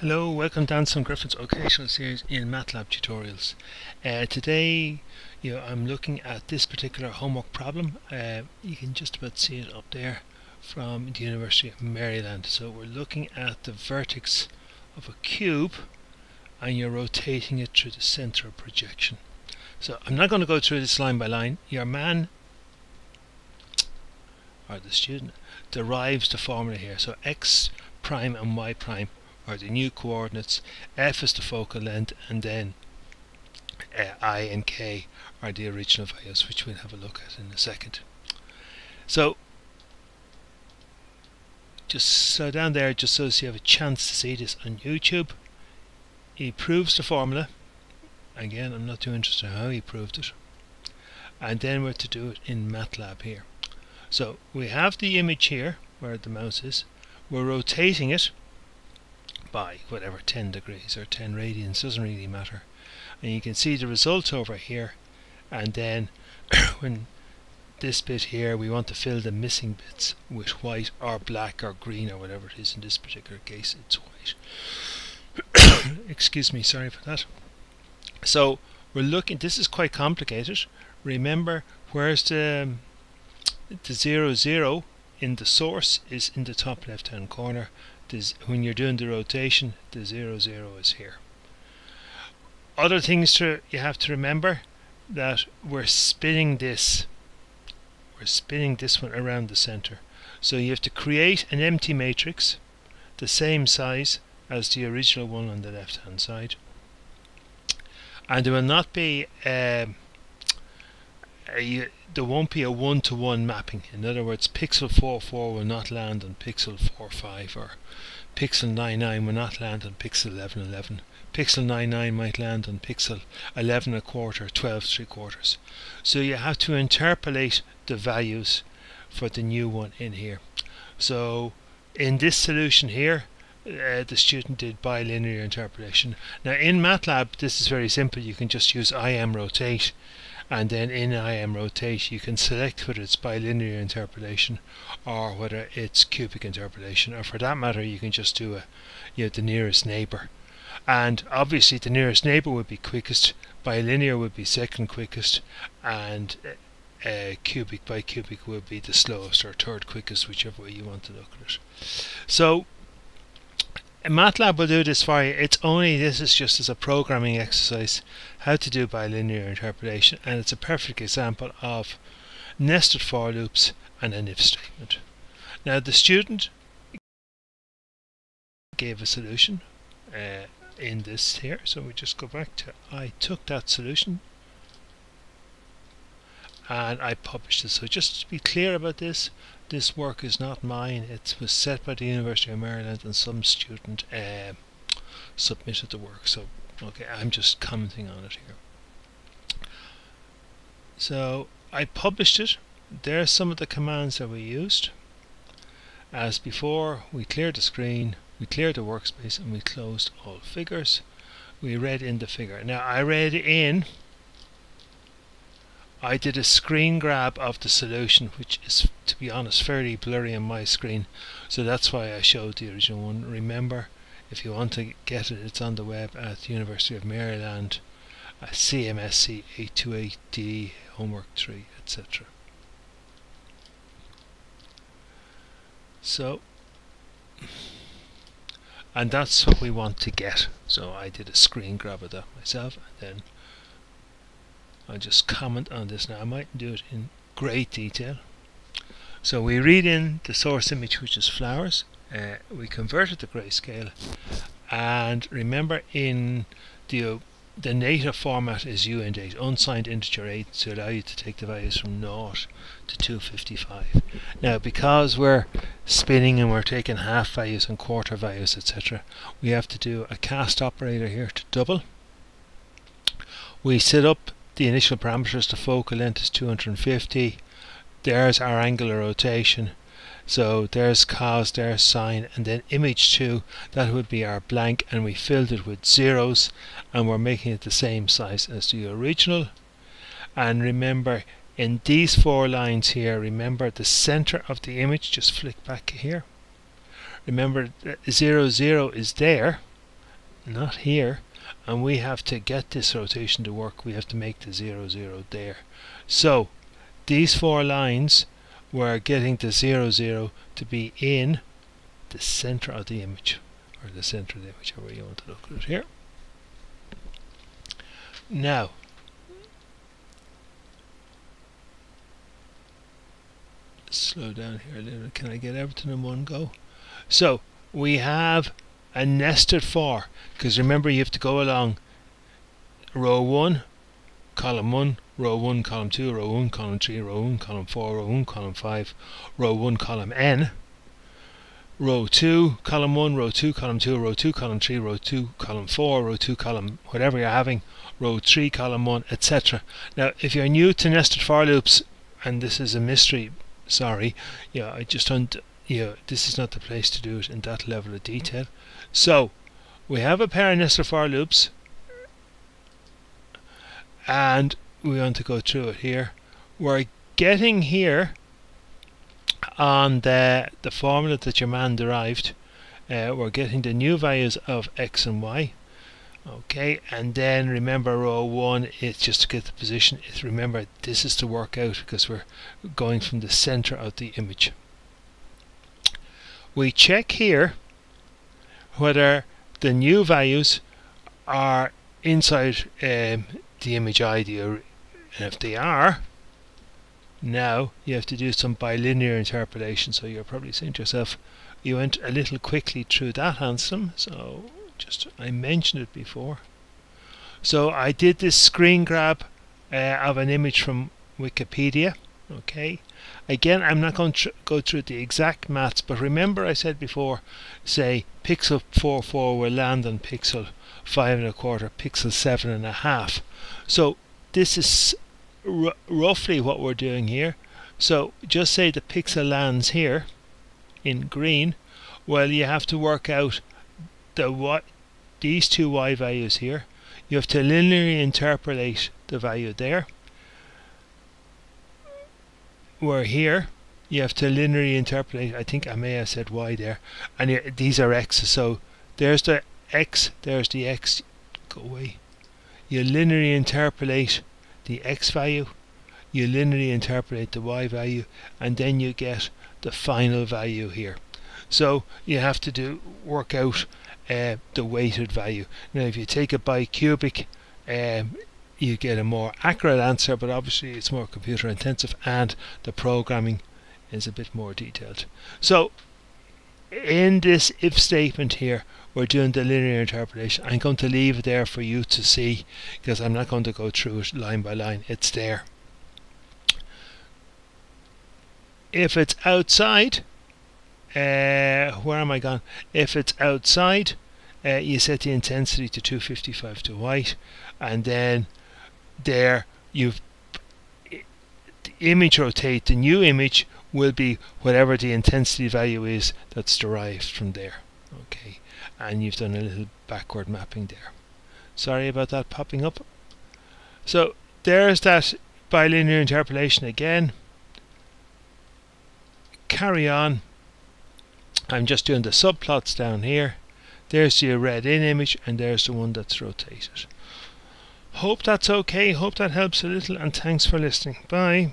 Hello, welcome to Anselm Griffin's occasional series in MATLAB tutorials. Uh, today you know, I'm looking at this particular homework problem. Uh, you can just about see it up there from the University of Maryland. So we're looking at the vertex of a cube and you're rotating it through the center of projection. So I'm not going to go through this line by line. Your man or the student derives the formula here. So x prime and y prime are the new coordinates, f is the focal length, and then uh, i and k are the original values, which we'll have a look at in a second. So, just so down there, just so you have a chance to see this on YouTube, he proves the formula. Again, I'm not too interested in how he proved it. And then we're to do it in MATLAB here. So we have the image here, where the mouse is. We're rotating it by whatever 10 degrees or 10 radians doesn't really matter. And you can see the result over here and then when this bit here we want to fill the missing bits with white or black or green or whatever it is in this particular case it's white. Excuse me sorry for that. So we're looking this is quite complicated. Remember where's the the zero zero in the source is in the top left hand corner when you're doing the rotation the 0 0 is here. Other things to you have to remember that we're spinning this we're spinning this one around the center. So you have to create an empty matrix the same size as the original one on the left hand side. And there will not be um, a, there won't be a one-to-one -one mapping. In other words, pixel 44 will not land on pixel 45 or pixel 99 will not land on pixel 1111. Pixel 99 might land on pixel 11 a quarter, 12 three quarters. So you have to interpolate the values for the new one in here. So in this solution here, uh, the student did bilinear interpolation. Now in MATLAB this is very simple, you can just use IM rotate and then in IM rotate you can select whether it's bilinear interpolation or whether it's cubic interpolation. Or for that matter you can just do a you know the nearest neighbor and obviously the nearest neighbor would be quickest bilinear would be second quickest and uh, cubic by cubic would be the slowest or third quickest whichever way you want to look at it. So MATLAB will do this for you. It's only, this is just as a programming exercise, how to do bilinear interpolation, and it's a perfect example of nested for loops and an if statement. Now the student gave a solution uh, in this here, so we just go back to, I took that solution and I published it. So just to be clear about this, this work is not mine. It was set by the University of Maryland and some student uh, submitted the work. So okay, I'm just commenting on it here. So I published it. There are some of the commands that we used. As before, we cleared the screen, we cleared the workspace, and we closed all figures. We read in the figure. Now I read in I did a screen grab of the solution which is to be honest fairly blurry on my screen so that's why I showed the original one remember if you want to get it it's on the web at the University of Maryland uh, CMSC 828D homework 3 etc so and that's what we want to get so I did a screen grab of that myself and then I'll just comment on this now. I might do it in great detail. So we read in the source image which is flowers. Uh, we convert it to grayscale and remember in the the native format is uint8 unsigned integer 8 to allow you to take the values from 0 to 255 now because we're spinning and we're taking half values and quarter values etc we have to do a cast operator here to double we set up the initial parameters, the focal length is 250. There's our angular rotation. So there's cos, there's sine, and then image 2, that would be our blank, and we filled it with zeros, and we're making it the same size as the original. And remember, in these four lines here, remember the center of the image, just flick back here. Remember, uh, 0, 0 is there, not here and we have to get this rotation to work we have to make the 0 0 there so these four lines we're getting the 0 0 to be in the center of the image or the center of the image however you want to look at it here. Now slow down here a little can I get everything in one go? So we have a nested for because remember you have to go along row 1 column 1 row 1 column 2 row 1 column 3 row 1 column 4 row 1 column 5 row 1 column n row 2 column 1 row 2 column 2 row 2 column 3 row 2 column 4 row 2 column whatever you're having row 3 column 1 etc now if you're new to nested for loops and this is a mystery sorry yeah I just don't yeah this is not the place to do it in that level of detail. So we have a pair of nested for loops and we want to go through it here. We're getting here on the, the formula that your man derived. Uh, we're getting the new values of x and y. Okay and then remember row 1 it's just to get the position. It's remember this is to work out because we're going from the center of the image. We check here whether the new values are inside um, the image ID and if they are. Now you have to do some bilinear interpolation so you're probably saying to yourself you went a little quickly through that Anselm so just I mentioned it before. So I did this screen grab uh, of an image from Wikipedia okay? Again I'm not going to go through the exact maths but remember I said before say pixel 4 4 will land on pixel 5 and a quarter pixel 7 and a half. So this is roughly what we're doing here. So just say the pixel lands here in green. Well you have to work out the what these two y values here. You have to linearly interpolate the value there where here you have to linearly interpolate. I think I may have said y there. And these are x's so there's the x there's the x. Go away. You linearly interpolate the x value. You linearly interpolate the y value. And then you get the final value here. So you have to do work out uh, the weighted value. Now if you take it bicubic um, you get a more accurate answer but obviously it's more computer intensive and the programming is a bit more detailed. So in this if statement here we're doing the linear interpolation I'm going to leave it there for you to see because I'm not going to go through it line by line. It's there. If it's outside uh, where am I gone? If it's outside uh, you set the intensity to 255 to white and then there you've the image rotate the new image will be whatever the intensity value is that's derived from there okay? And you've done a little backward mapping there. Sorry about that popping up. So there's that bilinear interpolation again. Carry on. I'm just doing the subplots down here. There's the read in image and there's the one that's rotated hope that's okay. Hope that helps a little and thanks for listening. Bye